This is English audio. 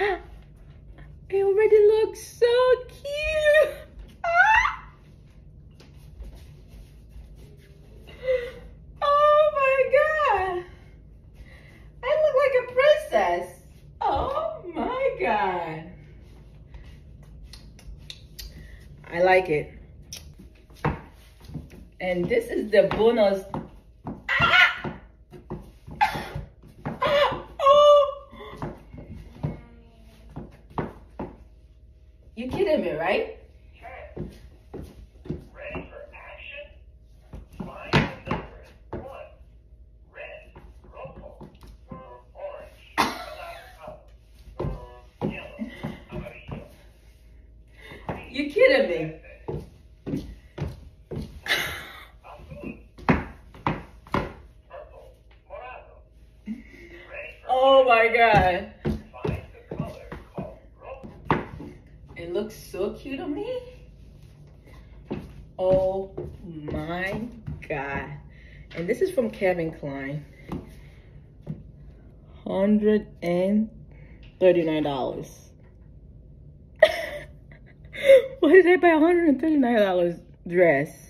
It already looks so cute. Ah! Oh my God. I look like a princess. Oh my God. I like it. And this is the bonus. You kidding me, right? You kidding me? Oh my God. Looks so cute on me. Oh my God. And this is from Kevin Klein. Hundred and thirty-nine dollars. Why did I buy a hundred and thirty-nine dollars dress?